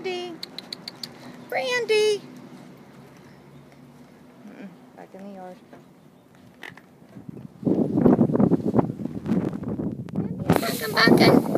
Brandy. Brandy. back in the yard. Bunkin', bunkin'.